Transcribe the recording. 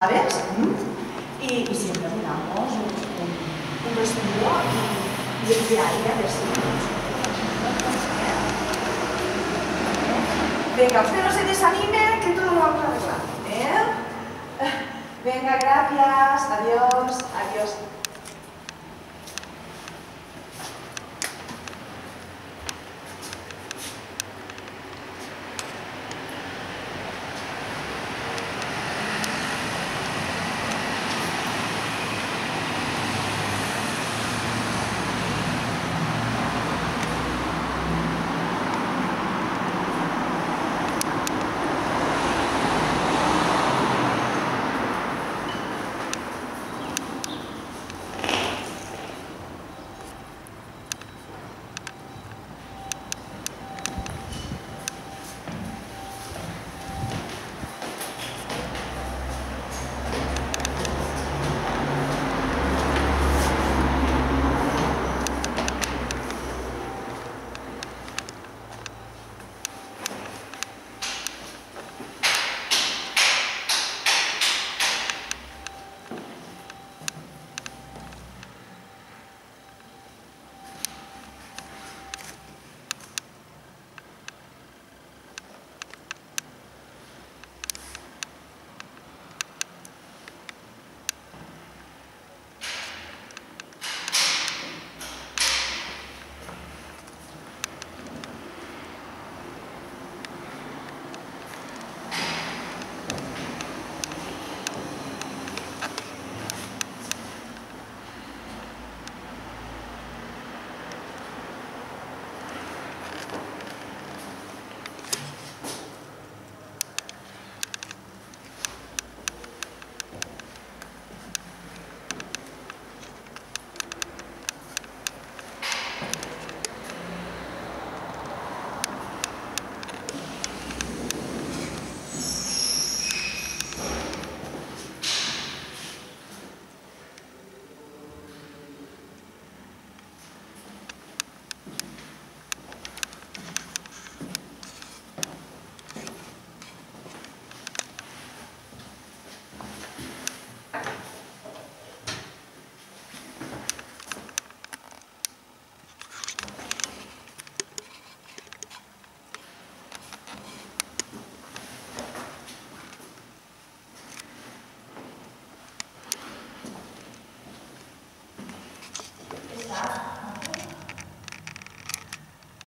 ¿sabes? Mm. Y, y siempre miramos un, un, vestido y, y el diario a ver. Venga, usted no se desanime, que todo lo vamos a arreglar. ¿eh? Venga, gracias, adiós, adiós.